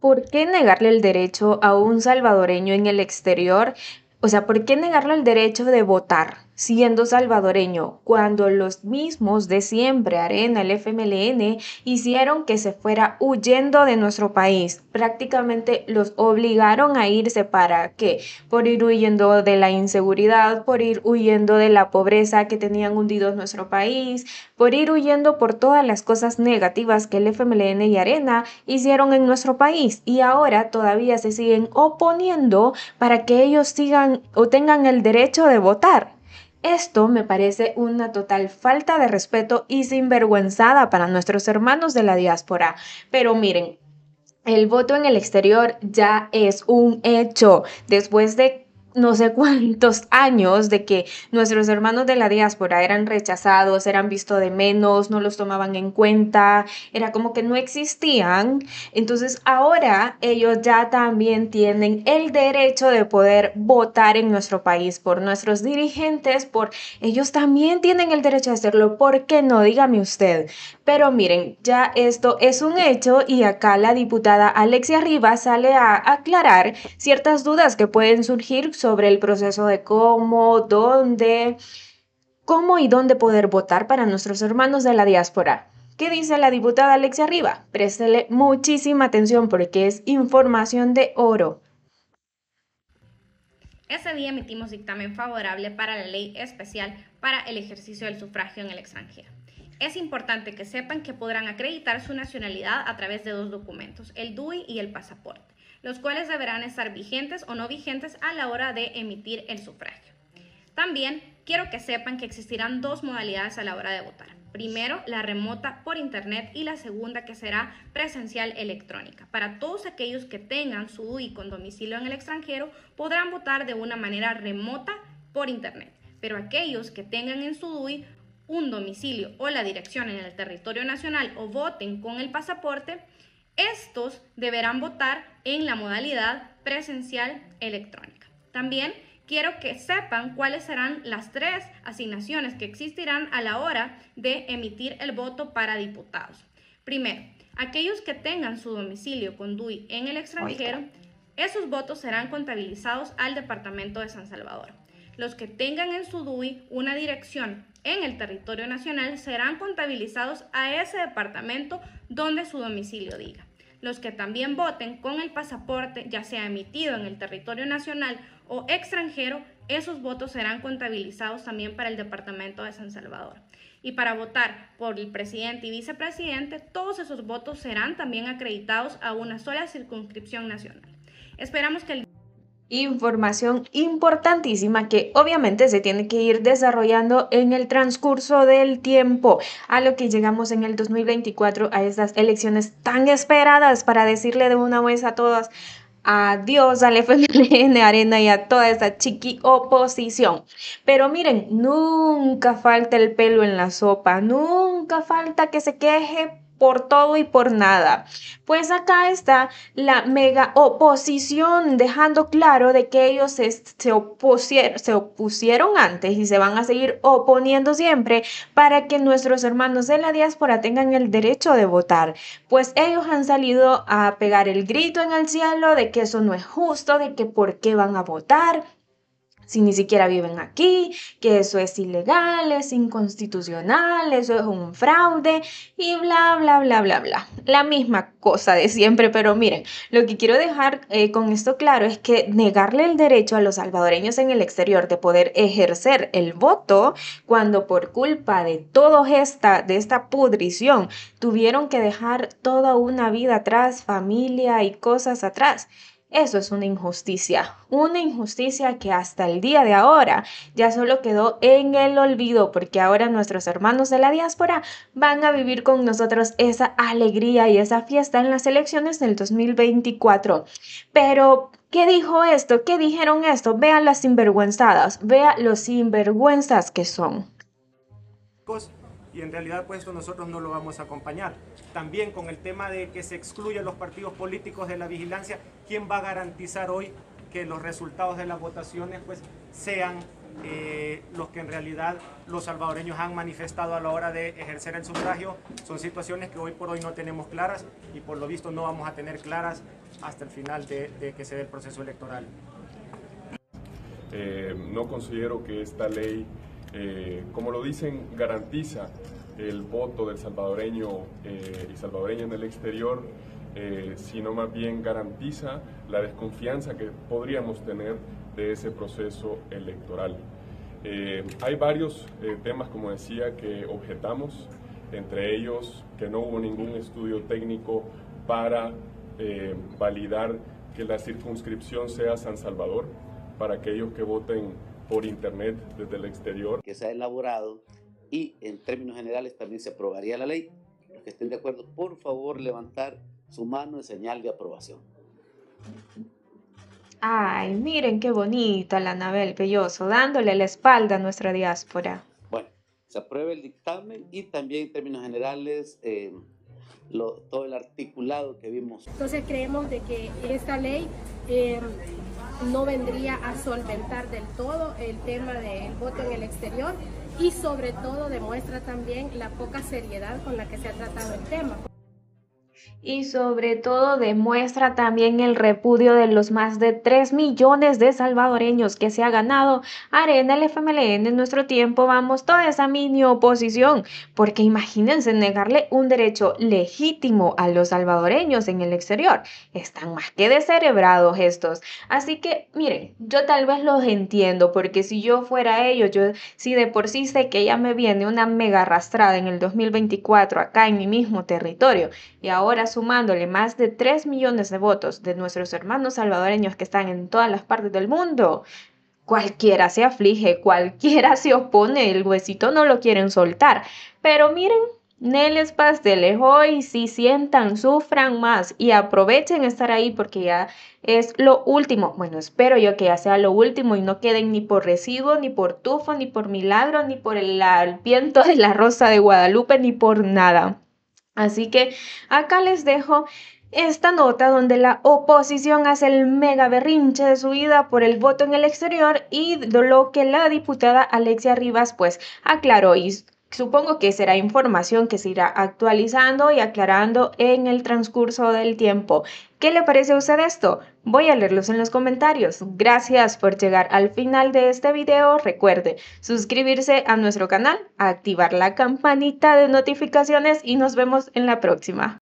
¿Por qué negarle el derecho a un salvadoreño en el exterior? O sea, ¿por qué negarle el derecho de votar? Siendo salvadoreño, cuando los mismos de siempre, Arena, el FMLN, hicieron que se fuera huyendo de nuestro país. Prácticamente los obligaron a irse para qué? Por ir huyendo de la inseguridad, por ir huyendo de la pobreza que tenían hundidos nuestro país, por ir huyendo por todas las cosas negativas que el FMLN y Arena hicieron en nuestro país. Y ahora todavía se siguen oponiendo para que ellos sigan o tengan el derecho de votar. Esto me parece una total falta de respeto y sinvergüenzada para nuestros hermanos de la diáspora. Pero miren, el voto en el exterior ya es un hecho. Después de no sé cuántos años de que nuestros hermanos de la diáspora eran rechazados, eran vistos de menos, no los tomaban en cuenta, era como que no existían. Entonces ahora ellos ya también tienen el derecho de poder votar en nuestro país por nuestros dirigentes, por ellos también tienen el derecho de hacerlo. ¿Por qué no? Dígame usted. Pero miren, ya esto es un hecho y acá la diputada Alexia Rivas sale a aclarar ciertas dudas que pueden surgir sobre el proceso de cómo, dónde, cómo y dónde poder votar para nuestros hermanos de la diáspora. ¿Qué dice la diputada Alexia Rivas? Préstele muchísima atención porque es información de oro. Ese día emitimos dictamen favorable para la ley especial para el ejercicio del sufragio en el extranjero. Es importante que sepan que podrán acreditar su nacionalidad a través de dos documentos, el DUI y el pasaporte, los cuales deberán estar vigentes o no vigentes a la hora de emitir el sufragio. También quiero que sepan que existirán dos modalidades a la hora de votar. Primero, la remota por Internet y la segunda que será presencial electrónica. Para todos aquellos que tengan su DUI con domicilio en el extranjero, podrán votar de una manera remota por Internet. Pero aquellos que tengan en su DUI un domicilio o la dirección en el territorio nacional o voten con el pasaporte, estos deberán votar en la modalidad presencial electrónica. También quiero que sepan cuáles serán las tres asignaciones que existirán a la hora de emitir el voto para diputados. Primero, aquellos que tengan su domicilio con DUI en el extranjero, esos votos serán contabilizados al Departamento de San Salvador. Los que tengan en su DUI una dirección en el territorio nacional serán contabilizados a ese departamento donde su domicilio diga. Los que también voten con el pasaporte, ya sea emitido en el territorio nacional o extranjero, esos votos serán contabilizados también para el departamento de San Salvador. Y para votar por el presidente y vicepresidente, todos esos votos serán también acreditados a una sola circunscripción nacional. Esperamos que el información importantísima que obviamente se tiene que ir desarrollando en el transcurso del tiempo, a lo que llegamos en el 2024 a estas elecciones tan esperadas para decirle de una vez a todas adiós al FMLN Arena y a toda esta chiqui oposición. Pero miren, nunca falta el pelo en la sopa, nunca falta que se queje por todo y por nada. Pues acá está la mega oposición, dejando claro de que ellos se, opusieron, se opusieron antes y se van a seguir oponiendo siempre para que nuestros hermanos de la diáspora tengan el derecho de votar. Pues ellos han salido a pegar el grito en el cielo de que eso no es justo, de que por qué van a votar si ni siquiera viven aquí, que eso es ilegal, es inconstitucional, eso es un fraude y bla, bla, bla, bla, bla. La misma cosa de siempre, pero miren, lo que quiero dejar eh, con esto claro es que negarle el derecho a los salvadoreños en el exterior de poder ejercer el voto cuando por culpa de todo esta, de esta pudrición, tuvieron que dejar toda una vida atrás, familia y cosas atrás eso es una injusticia, una injusticia que hasta el día de ahora ya solo quedó en el olvido, porque ahora nuestros hermanos de la diáspora van a vivir con nosotros esa alegría y esa fiesta en las elecciones del 2024. Pero, ¿qué dijo esto? ¿Qué dijeron esto? Vean las sinvergüenzadas, vean los sinvergüenzas que son y en realidad pues esto nosotros no lo vamos a acompañar. También con el tema de que se excluyan los partidos políticos de la vigilancia, ¿quién va a garantizar hoy que los resultados de las votaciones pues sean eh, los que en realidad los salvadoreños han manifestado a la hora de ejercer el sufragio. Son situaciones que hoy por hoy no tenemos claras y por lo visto no vamos a tener claras hasta el final de, que se dé el proceso electoral. Eh, no considero que esta ley, eh, como lo dicen, garantiza el voto del salvadoreño y salvadoreña en el exterior, sino más bien garantiza la desconfianza que podríamos tener de ese proceso electoral. Eh, hay varios eh, temas, como decía, que objetamos, entre ellos que no hubo ningún estudio técnico para eh, validar que la circunscripción sea San Salvador para aquellos que voten por internet desde el exterior. Que se ha elaborado y en términos generales también se aprobaría la ley. Los que estén de acuerdo, por favor, levantar su mano en señal de aprobación. Ay, miren qué bonita la Anabel Pelloso, dándole la espalda a nuestra diáspora. Bueno, se aprueba el dictamen y también en términos generales eh, todo el articulado que vimos. Entonces creemos de que esta ley eh, no vendría a solventar del todo el tema del voto en el exterior y sobre todo demuestra también la poca seriedad con la que se ha tratado el tema y sobre todo demuestra también el repudio de los más de 3 millones de salvadoreños que se ha ganado Arena el FMLN en nuestro tiempo, vamos, toda esa mini oposición, porque imagínense negarle un derecho legítimo a los salvadoreños en el exterior, están más que descerebrados estos, así que miren, yo tal vez los entiendo, porque si yo fuera ellos, yo si de por sí sé que ya me viene una mega arrastrada en el 2024 acá en mi mismo territorio, y ahora sumándole más de 3 millones de votos de nuestros hermanos salvadoreños que están en todas las partes del mundo, cualquiera se aflige, cualquiera se opone, el huesito no lo quieren soltar. Pero miren, Neles pasteles hoy, si sientan, sufran más y aprovechen estar ahí porque ya es lo último. Bueno, espero yo que ya sea lo último y no queden ni por recibo, ni por tufo, ni por milagro, ni por el viento de la rosa de Guadalupe, ni por nada. Así que acá les dejo esta nota donde la oposición hace el mega berrinche de su vida por el voto en el exterior y lo que la diputada Alexia Rivas pues aclaró y Supongo que será información que se irá actualizando y aclarando en el transcurso del tiempo. ¿Qué le parece a usted esto? Voy a leerlos en los comentarios. Gracias por llegar al final de este video. Recuerde suscribirse a nuestro canal, activar la campanita de notificaciones y nos vemos en la próxima.